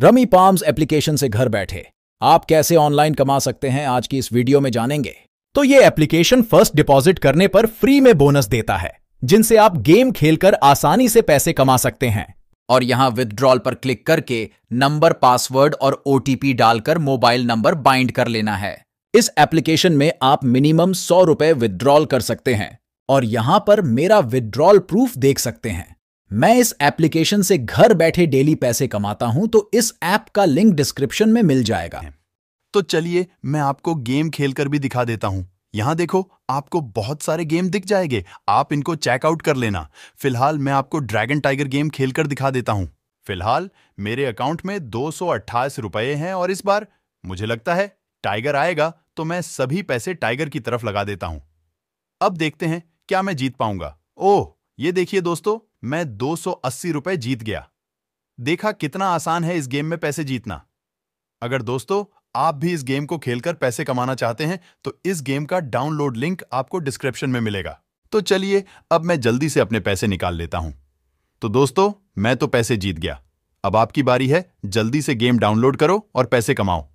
Rummy palms application से घर बैठे। आप कैसे ऑनलाइन कमा सकते हैं आज की इस वीडियो में जानेंगे। तो ये एप्लीकेशन फ़र्स्ट डिपॉजिट करने पर फ्री में बोनस देता है, जिनसे आप गेम खेलकर आसानी से पैसे कमा सकते हैं। और यहाँ विदड्रॉल पर क्लिक करके नंबर पासवर्ड और ओटीपी डालकर मोबाइल नंबर बाइंड कर लेना है। इस एप्लीकेशन में आप मिनिमम सौ रुपए विदड्रॉल कर सकते हैं। और यहाँ पर मेरा विदड्रॉल प्रूफ देख सकते हैं। मैं इस एप्लीकेशन से घर बैठे डेली पैसे कमाता हूँ तो इस ऐप का लिंक डिस्क्रिप्शन में मिल जाएगा। तो चलिए, मैं आपको गेम खेलकर भी दिखा देता हूँ। यहाँ देखो, आपको बहुत सारे गेम दिख जाएँगे। आप इनको चेकआउट कर लेना। फ़िलहाल मैं आपको ड्रैगन टाइगर गेम खेलकर दिखा देता हूँ। फ़िलहाल, मेरे अकाउंट में दो रुपए हैं और इस बार, मुझे लगता है टाइगर आएगा तो मैं सभी पैसे टाइगर की तरफ़ लगा देता हूँ। अब देखते हैं, क्या मैं जीत पाऊँगा। ओह! ये देखिए दोस्तों, मैं दो सौ अस्सी रुपए जीत गया। देखा कितना आसान है इस गेम में पैसे जीतना। अगर दोस्तों, आप भी इस गेम को खेलकर पैसे कमाना चाहते हैं तो इस गेम का डाउनलोड लिंक आपको डिस्क्रिप्शन में मिलेगा। तो चलिए, अब मैं जल्दी से अपने पैसे निकाल लेता हूँ। तो दोस्तों, मैं तो पैसे जीत गया। अब आपकी बारी है, जल्दी से गेम डाउनलोड करो और पैसे कमाओ।